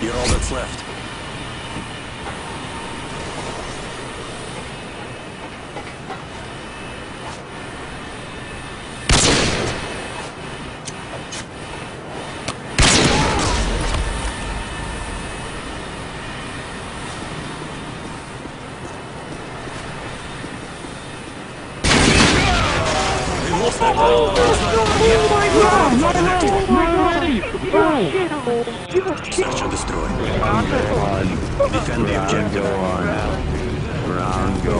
You're all that's left. We lost that Search destroy. Defend the objective. Go on. Round go